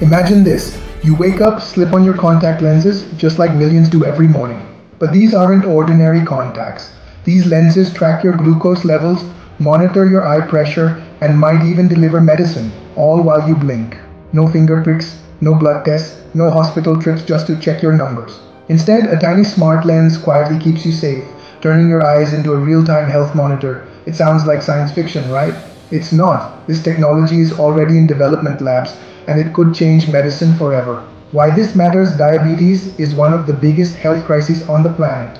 Imagine this. You wake up, slip on your contact lenses, just like millions do every morning. But these aren't ordinary contacts. These lenses track your glucose levels, monitor your eye pressure, and might even deliver medicine, all while you blink. No finger pricks, no blood tests, no hospital trips just to check your numbers. Instead, a tiny smart lens quietly keeps you safe, turning your eyes into a real-time health monitor. It sounds like science fiction, right? It's not. This technology is already in development labs, and it could change medicine forever. Why this matters diabetes is one of the biggest health crises on the planet.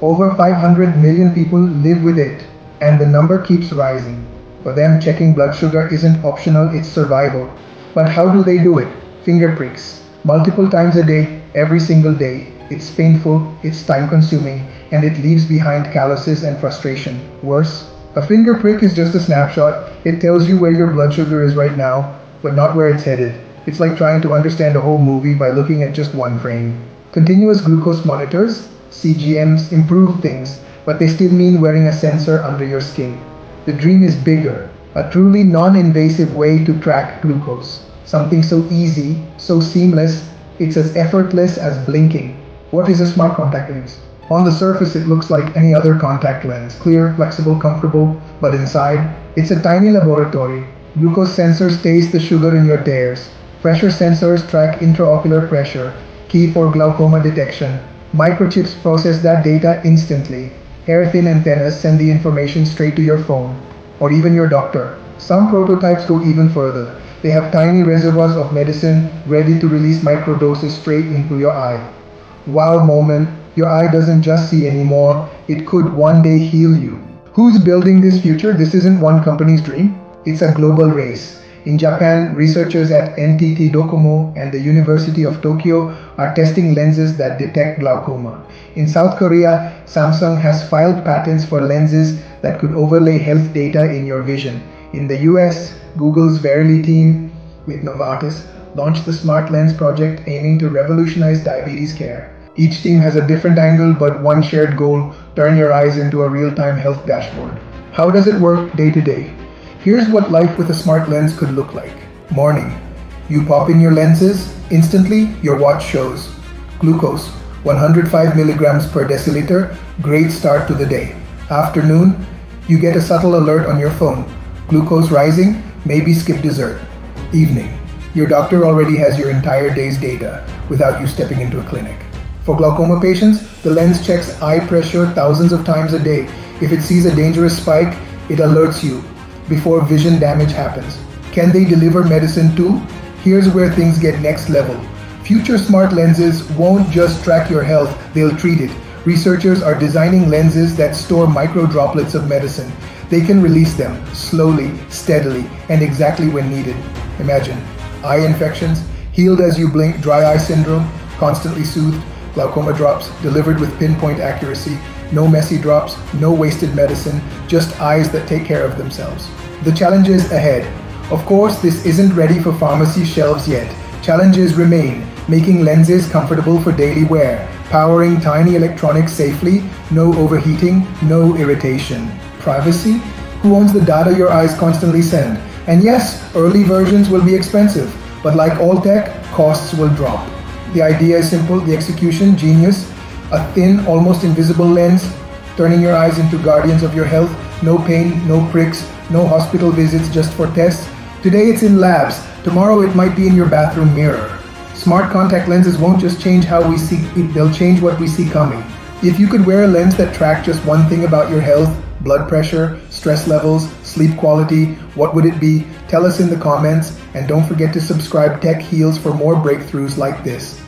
Over 500 million people live with it, and the number keeps rising. For them, checking blood sugar isn't optional, it's survival. But how do they do it? Finger pricks. Multiple times a day, every single day. It's painful, it's time consuming, and it leaves behind calluses and frustration. Worse, a finger prick is just a snapshot. It tells you where your blood sugar is right now, but not where it's headed. It's like trying to understand a whole movie by looking at just one frame. Continuous glucose monitors, CGMs, improve things, but they still mean wearing a sensor under your skin. The dream is bigger, a truly non-invasive way to track glucose. Something so easy, so seamless, it's as effortless as blinking. What is a smart contact lens? On the surface it looks like any other contact lens, clear, flexible, comfortable, but inside, it's a tiny laboratory. Glucose sensors taste the sugar in your tears, Pressure sensors track intraocular pressure, key for glaucoma detection. Microchips process that data instantly. Hair-thin antennas send the information straight to your phone, or even your doctor. Some prototypes go even further. They have tiny reservoirs of medicine ready to release microdoses straight into your eye. Wow moment, your eye doesn't just see anymore, it could one day heal you. Who's building this future? This isn't one company's dream. It's a global race. In Japan, researchers at NTT Docomo and the University of Tokyo are testing lenses that detect glaucoma. In South Korea, Samsung has filed patents for lenses that could overlay health data in your vision. In the US, Google's Verily team with Novartis launched the Smart Lens project aiming to revolutionize diabetes care. Each team has a different angle but one shared goal, turn your eyes into a real-time health dashboard. How does it work day to day? Here's what life with a smart lens could look like. Morning. You pop in your lenses, instantly your watch shows. Glucose, 105 milligrams per deciliter, great start to the day. Afternoon, you get a subtle alert on your phone. Glucose rising, maybe skip dessert. Evening, your doctor already has your entire day's data without you stepping into a clinic. For glaucoma patients, the lens checks eye pressure thousands of times a day. If it sees a dangerous spike, it alerts you before vision damage happens. Can they deliver medicine too? Here's where things get next level. Future smart lenses won't just track your health, they'll treat it. Researchers are designing lenses that store micro droplets of medicine. They can release them slowly, steadily, and exactly when needed. Imagine eye infections, healed as you blink, dry eye syndrome, constantly soothed, glaucoma drops delivered with pinpoint accuracy, no messy drops, no wasted medicine, just eyes that take care of themselves. The challenges ahead. Of course, this isn't ready for pharmacy shelves yet. Challenges remain, making lenses comfortable for daily wear, powering tiny electronics safely, no overheating, no irritation. Privacy? Who owns the data your eyes constantly send? And yes, early versions will be expensive, but like all tech, costs will drop. The idea is simple, the execution genius, a thin, almost invisible lens, turning your eyes into guardians of your health. No pain, no pricks, no hospital visits just for tests. Today it's in labs. Tomorrow it might be in your bathroom mirror. Smart contact lenses won't just change how we see, they'll change what we see coming. If you could wear a lens that tracked just one thing about your health, blood pressure, stress levels, sleep quality, what would it be? Tell us in the comments and don't forget to subscribe Tech Heals for more breakthroughs like this.